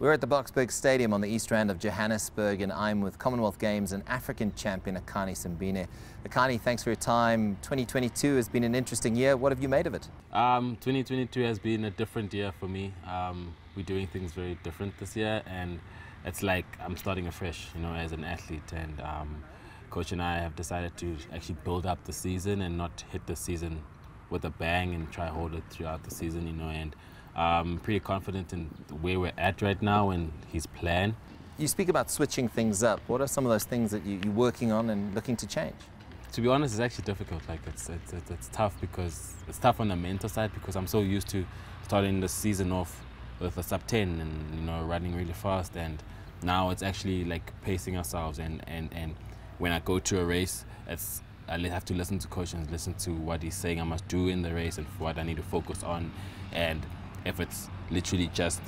We're at the Boksburg Stadium on the east end of Johannesburg, and I'm with Commonwealth Games and African champion Akani Simbine. Akani, thanks for your time. 2022 has been an interesting year. What have you made of it? Um, 2022 has been a different year for me. Um, we're doing things very different this year, and it's like I'm starting afresh, you know, as an athlete. And um, coach and I have decided to actually build up the season and not hit the season with a bang and try hold it throughout the season, you know. And I'm pretty confident in where we're at right now and his plan. You speak about switching things up. What are some of those things that you, are working on and looking to change? To be honest, it's actually difficult. Like it's, it's, it's, it's tough because it's tough on the mental side because I'm so used to starting the season off with a sub 10 and you know running really fast and now it's actually like pacing ourselves and, and, and when I go to a race it's I have to listen to coach and listen to what he's saying I must do in the race and what I need to focus on and if it's literally just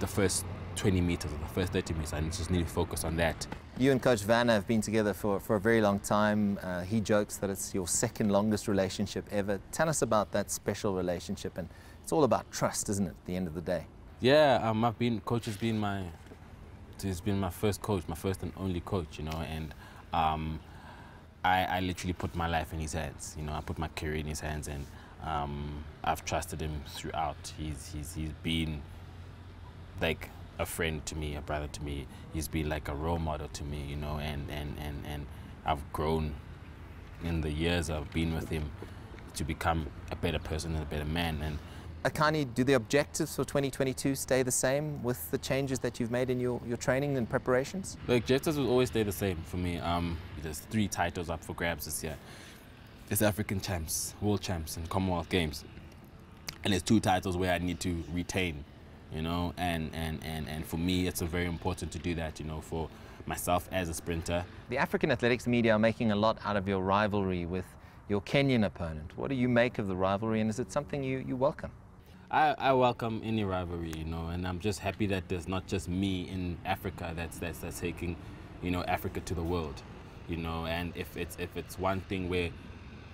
the first 20 meters or the first 30 meters, I just need to focus on that. You and Coach Werner have been together for, for a very long time. Uh, he jokes that it's your second longest relationship ever. Tell us about that special relationship, and it's all about trust, isn't it, at the end of the day? Yeah, um, I've been, coach has been my, he's been my first coach, my first and only coach, you know, and um, I, I literally put my life in his hands, you know, I put my career in his hands, and um, I've trusted him throughout. He's, he's, he's been like a friend to me, a brother to me. He's been like a role model to me, you know, and, and, and, and I've grown in the years I've been with him to become a better person and a better man. And Akani, do the objectives for 2022 stay the same with the changes that you've made in your, your training and preparations? The objectives will always stay the same for me. Um, there's three titles up for grabs this year there's African champs, world champs, and Commonwealth Games. And it's two titles where I need to retain, you know, and, and, and, and for me, it's very important to do that, you know, for myself as a sprinter. The African athletics media are making a lot out of your rivalry with your Kenyan opponent. What do you make of the rivalry, and is it something you, you welcome? I, I welcome any rivalry, you know, and I'm just happy that there's not just me in Africa that's, that's, that's taking, you know, Africa to the world, you know, and if it's, if it's one thing where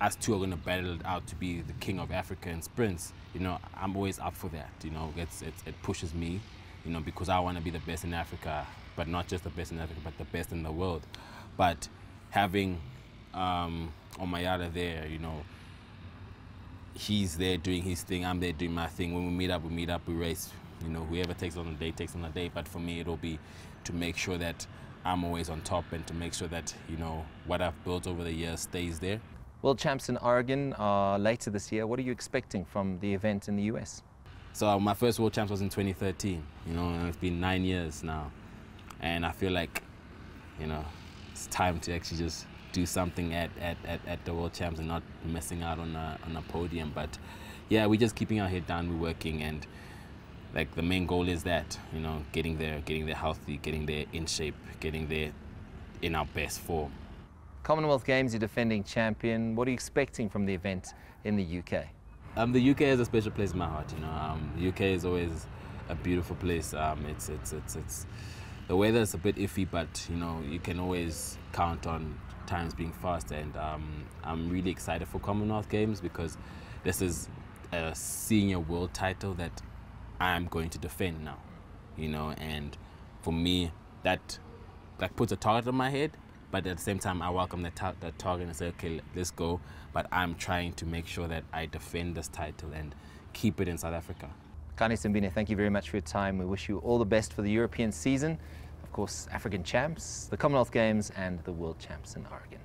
us two are going to battle it out to be the king of Africa in sprints, you know, I'm always up for that. You know, it's, it's, it pushes me, you know, because I want to be the best in Africa, but not just the best in Africa, but the best in the world. But having um, Omanyala there, you know, he's there doing his thing, I'm there doing my thing. When we meet up, we meet up, we race. You know, whoever takes on the day takes on the day. But for me, it'll be to make sure that I'm always on top and to make sure that, you know, what I've built over the years stays there. World Champs in Oregon are later this year. What are you expecting from the event in the US? So uh, my first World Champs was in 2013, you know, and it's been nine years now. And I feel like, you know, it's time to actually just do something at, at, at, at the World Champs and not missing out on a, on a podium. But yeah, we're just keeping our head down, we're working, and like the main goal is that, you know, getting there, getting there healthy, getting there in shape, getting there in our best form. Commonwealth Games, you're defending champion. What are you expecting from the event in the UK? Um, the UK is a special place in my heart. You know, um, the UK is always a beautiful place. Um, it's, it's, it's, it's, the weather is a bit iffy, but you know, you can always count on times being fast. And um, I'm really excited for Commonwealth Games because this is a senior world title that I'm going to defend now. You know, and for me, that like puts a target on my head but at the same time, I welcome the, the target and say, okay, let's go. But I'm trying to make sure that I defend this title and keep it in South Africa. Kani Simbine, thank you very much for your time. We wish you all the best for the European season. Of course, African champs, the Commonwealth Games, and the World Champs in Oregon.